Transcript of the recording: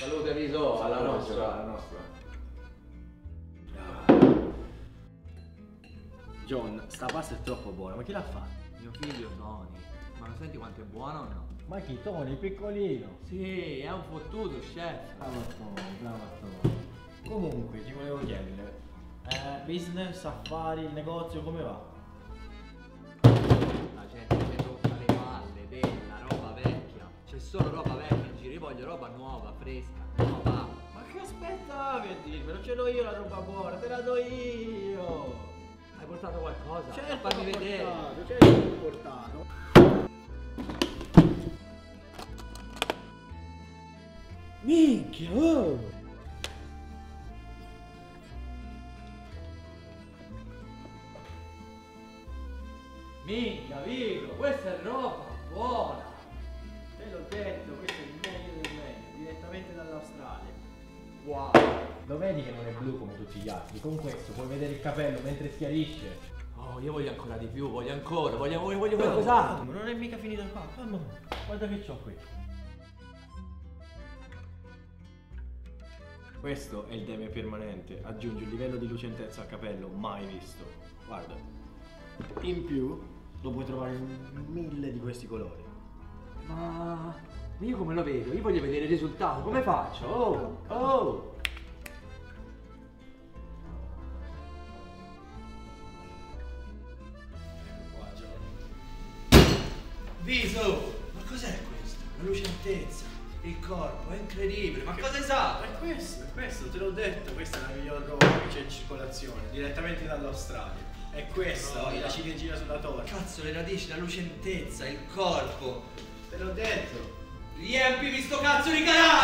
Salute Viso, alla nostra. Alla nostra. John, sta pasta è troppo buona, ma chi l'ha fatta? Mio figlio Tony. Ma lo senti quanto è buono o no? Ma chi Tony, piccolino? Sì, è un fottuto, chef. Bravo Tony, bravo Tony. Comunque, ti volevo chiedere, eh, business, affari, il negozio, come va? La gente si tocca le palle della roba vecchia. C'è solo roba vecchia. Io voglio roba nuova, fresca. Nuova. Ma che aspettavi a dirmelo? Ce l'ho io la roba buona, te la do io! Hai portato qualcosa? Certo Fammi vedere. portato, certo portato. Minchia, oh! Minchia, Vico, questa è roba buona. Te l'ho detto, questo è il Lo vedi che non è blu come tutti gli altri? Con questo puoi vedere il capello mentre schiarisce. Oh, io voglio ancora di più, voglio ancora, voglio, voglio, voglio qualcos'altro. Ma non è mica finito qua. Mamma, guarda che c'ho qui. Questo è il deme permanente, aggiunge un livello di lucentezza al capello mai visto. Guarda. In più lo puoi trovare in mille di questi colori. Ma io come lo vedo? Io voglio vedere il risultato, come faccio? Oh, oh! Viso! Ma cos'è questo? La lucentezza, il corpo, è incredibile. Ma cosa sa? È questo, è questo, te l'ho detto, questa è la miglior roba che c'è in circolazione, direttamente dall'Australia. È questa, Roba. la ciliegina sulla torta. Cazzo, le radici, la lucentezza, il corpo. Te l'ho detto. Riempimi sto cazzo di canale!